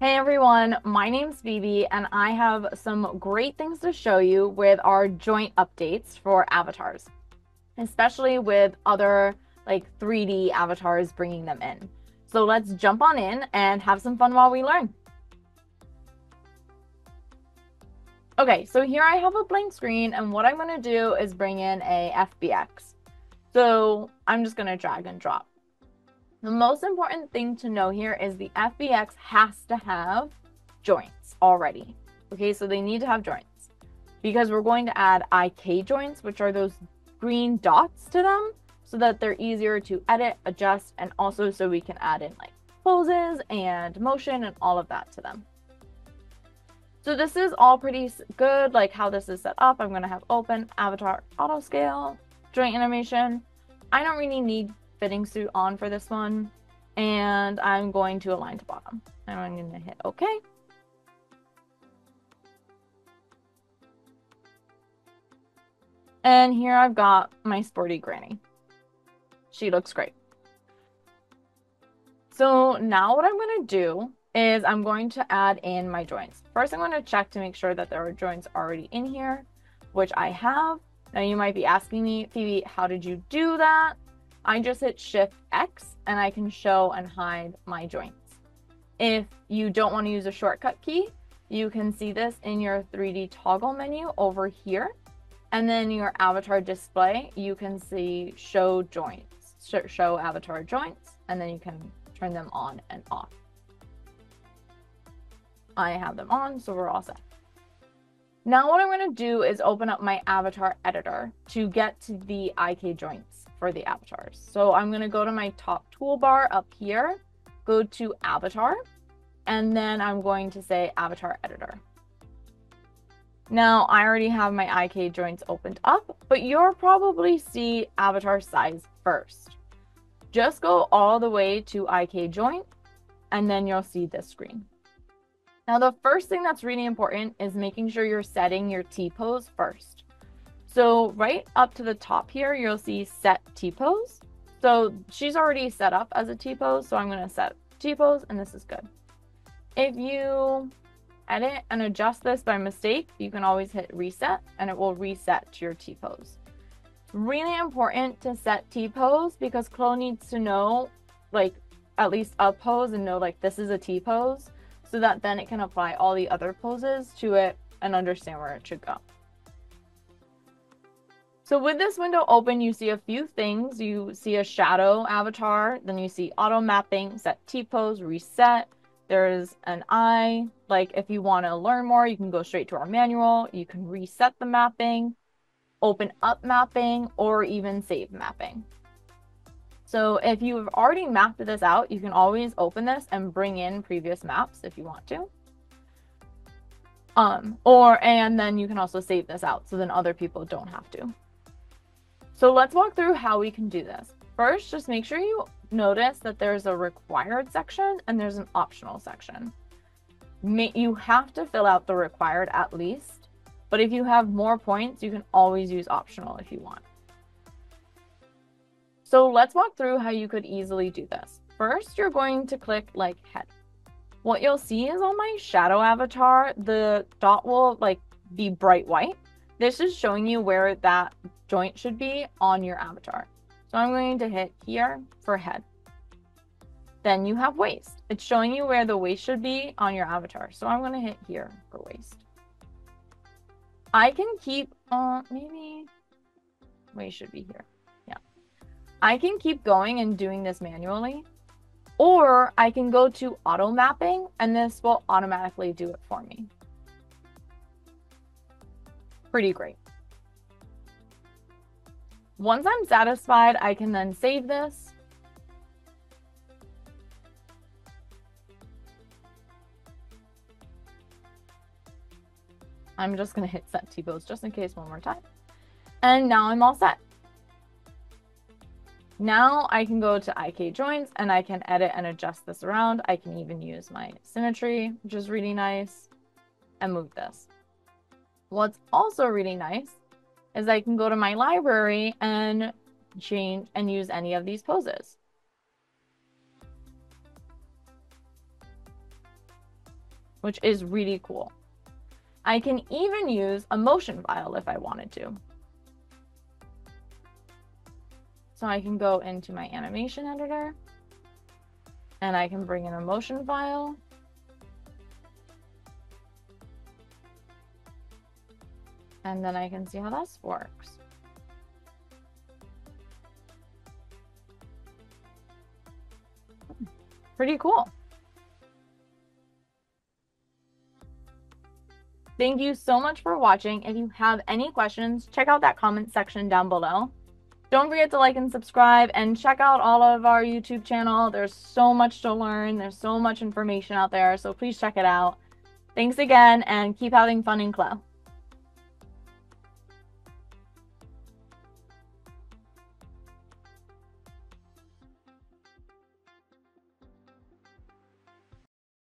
Hey everyone, my name's Phoebe and I have some great things to show you with our joint updates for avatars, especially with other like 3D avatars bringing them in. So let's jump on in and have some fun while we learn. Okay, so here I have a blank screen and what I'm going to do is bring in a FBX. So I'm just going to drag and drop. The most important thing to know here is the FBX has to have joints already. Okay, so they need to have joints because we're going to add IK joints, which are those green dots to them so that they're easier to edit, adjust, and also so we can add in like poses and motion and all of that to them. So this is all pretty good, like how this is set up. I'm gonna have open avatar auto scale, joint animation. I don't really need fitting suit on for this one. And I'm going to align to bottom. And I'm going to hit OK. And here I've got my sporty granny. She looks great. So now what I'm going to do is I'm going to add in my joints. First, I'm going to check to make sure that there are joints already in here, which I have. Now you might be asking me, Phoebe, how did you do that? I just hit Shift X and I can show and hide my joints. If you don't want to use a shortcut key, you can see this in your 3D toggle menu over here. And then your avatar display, you can see show joints, show avatar joints, and then you can turn them on and off. I have them on, so we're all set. Now what I'm going to do is open up my avatar editor to get to the IK joints for the avatars. So I'm going to go to my top toolbar up here, go to avatar, and then I'm going to say avatar editor. Now I already have my IK joints opened up, but you'll probably see avatar size first. Just go all the way to IK joint and then you'll see this screen. Now the first thing that's really important is making sure you're setting your T-pose first. So right up to the top here, you'll see set T-pose. So she's already set up as a T-pose, so I'm gonna set T-pose and this is good. If you edit and adjust this by mistake, you can always hit reset and it will reset to your T-pose. Really important to set T-pose because CLO needs to know like at least a pose and know like this is a T-pose so that then it can apply all the other poses to it and understand where it should go. So with this window open, you see a few things. You see a shadow avatar, then you see auto mapping, set T-pose, reset. There's an eye. Like if you want to learn more, you can go straight to our manual. You can reset the mapping, open up mapping, or even save mapping. So if you've already mapped this out, you can always open this and bring in previous maps if you want to. Um, or, and then you can also save this out so then other people don't have to. So let's walk through how we can do this. First, just make sure you notice that there's a required section and there's an optional section. You have to fill out the required at least, but if you have more points, you can always use optional if you want. So let's walk through how you could easily do this. First, you're going to click like head. What you'll see is on my shadow avatar, the dot will like be bright white. This is showing you where that joint should be on your avatar. So I'm going to hit here for head. Then you have waist. It's showing you where the waist should be on your avatar. So I'm going to hit here for waist. I can keep, uh, maybe waist should be here. I can keep going and doing this manually. Or I can go to auto mapping and this will automatically do it for me. Pretty great. Once I'm satisfied, I can then save this. I'm just going to hit set T-pose just in case one more time. And now I'm all set. Now I can go to IK joints and I can edit and adjust this around. I can even use my symmetry, which is really nice, and move this. What's also really nice is I can go to my library and change and use any of these poses. which is really cool. I can even use a motion file if I wanted to. So I can go into my animation editor and I can bring in a motion file. And then I can see how this works. Hmm, pretty cool. Thank you so much for watching. If you have any questions, check out that comment section down below. Don't forget to like and subscribe and check out all of our YouTube channel. There's so much to learn. There's so much information out there. So please check it out. Thanks again and keep having fun in Clo.